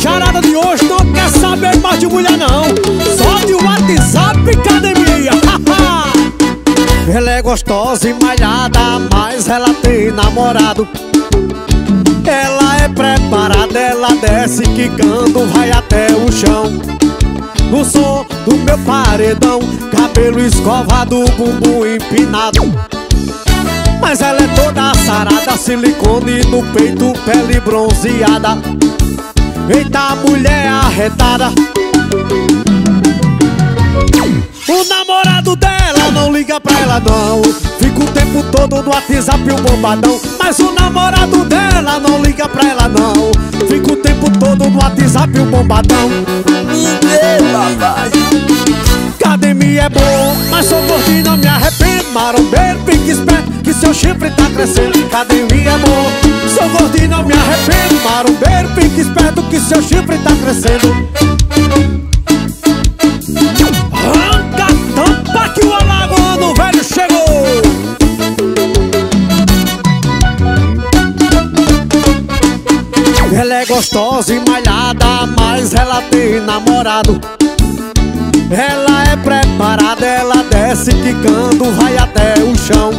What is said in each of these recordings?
charada de hoje não quer saber mais de mulher não? Só de WhatsApp academia Ela é gostosa e malhada, mas ela tem namorado. Ela é preparada, ela desce quicando, vai até o chão. No som do meu paredão, cabelo escovado, bumbum empinado. Mas ela é toda sarada, silicone no peito, pele bronzeada. Eita, mulher arretada. O namorado dela não liga pra ela não. Fica o tempo todo no WhatsApp o bombadão. Mas o namorado dela não liga pra ela não. Fica o tempo todo no WhatsApp o bombadão. Me papai Academia é bom, mas sou gordinho não me arrependo. Marombeiro, pique esperto, que seu chifre tá crescendo. Academia é bom, que seu chifre tá crescendo. Ela é gostosa e malhada, mas ela tem namorado. Ela é preparada, ela desce quicando, vai até o chão.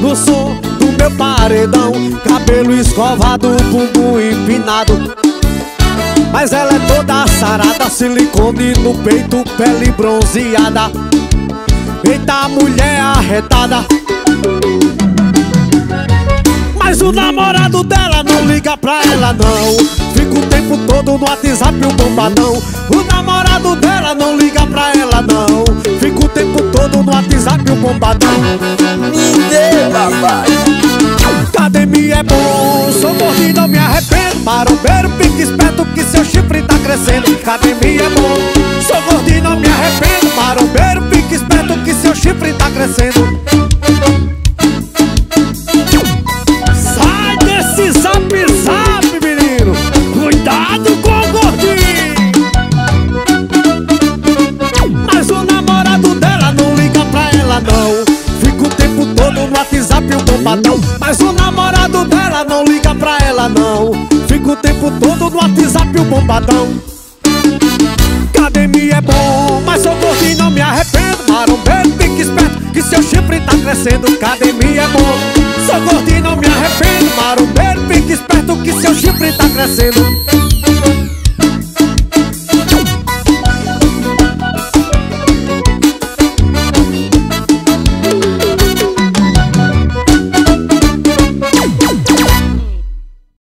No som do meu paredão, cabelo escovado, bumbum empinado Mas ela é toda sarada, silicone no peito, pele bronzeada. Eita mulher arretada. Mas o namorado dela não liga pra ela não. Fica o tempo todo no WhatsApp o bombadão. O namorado dela não liga pra ela não. Fica o tempo todo no WhatsApp o bombadão crescendo Academia é bom, sou gordinho, não me arrependo Marombeiro, pique esperto que seu chifre tá crescendo. Mas o namorado dela não liga pra ela não. Fica o tempo todo no WhatsApp o bombadão. Academia é Marombeiro, fique esperto que seu chifre tá crescendo Academia é bom, sou gordinho não me arrependo Marombeiro, fique esperto que seu chifre tá crescendo